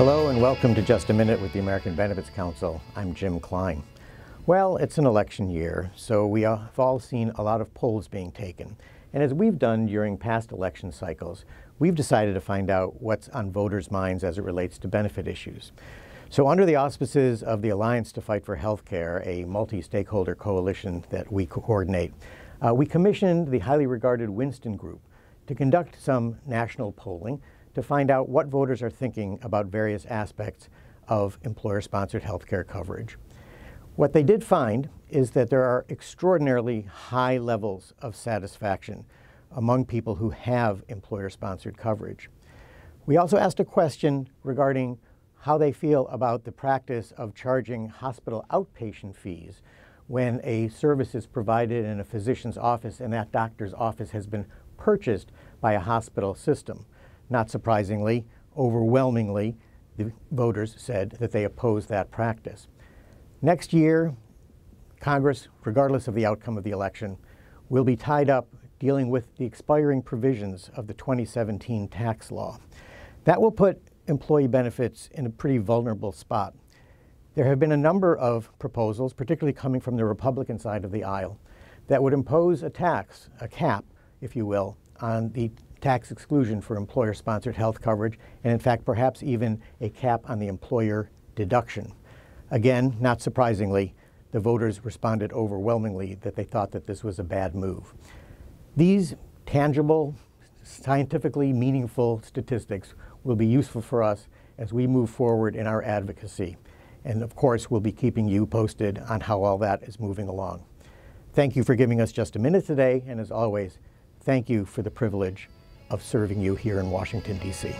Hello and welcome to Just a Minute with the American Benefits Council. I'm Jim Klein. Well, it's an election year, so we have all seen a lot of polls being taken. And as we've done during past election cycles, we've decided to find out what's on voters' minds as it relates to benefit issues. So under the auspices of the Alliance to Fight for Healthcare, a multi-stakeholder coalition that we coordinate, uh, we commissioned the highly regarded Winston Group to conduct some national polling to find out what voters are thinking about various aspects of employer-sponsored healthcare coverage. What they did find is that there are extraordinarily high levels of satisfaction among people who have employer-sponsored coverage. We also asked a question regarding how they feel about the practice of charging hospital outpatient fees when a service is provided in a physician's office and that doctor's office has been purchased by a hospital system. Not surprisingly, overwhelmingly, the voters said that they oppose that practice. Next year, Congress, regardless of the outcome of the election, will be tied up dealing with the expiring provisions of the 2017 tax law. That will put employee benefits in a pretty vulnerable spot. There have been a number of proposals, particularly coming from the Republican side of the aisle, that would impose a tax, a cap, if you will, on the tax exclusion for employer-sponsored health coverage, and in fact, perhaps even a cap on the employer deduction. Again, not surprisingly, the voters responded overwhelmingly that they thought that this was a bad move. These tangible, scientifically meaningful statistics will be useful for us as we move forward in our advocacy. And of course, we'll be keeping you posted on how all that is moving along. Thank you for giving us just a minute today, and as always, thank you for the privilege of serving you here in Washington, D.C.